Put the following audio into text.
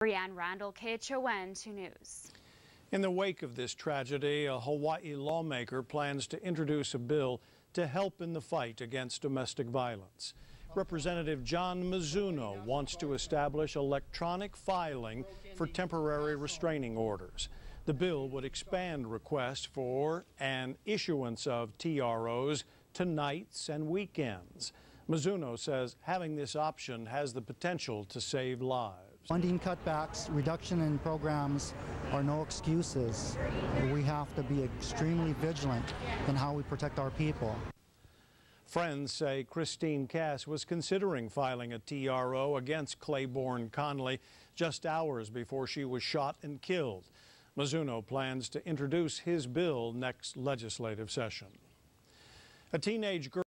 Brianne Randall, KHON 2 News. In the wake of this tragedy, a Hawaii lawmaker plans to introduce a bill to help in the fight against domestic violence. Representative John Mizuno wants to establish electronic filing for temporary restraining orders. The bill would expand requests for an issuance of TROs to nights and weekends. Mizuno says having this option has the potential to save lives. Funding cutbacks, reduction in programs are no excuses. We have to be extremely vigilant in how we protect our people. Friends say Christine Cass was considering filing a TRO against Claiborne Conley just hours before she was shot and killed. Mizuno plans to introduce his bill next legislative session. A teenage girl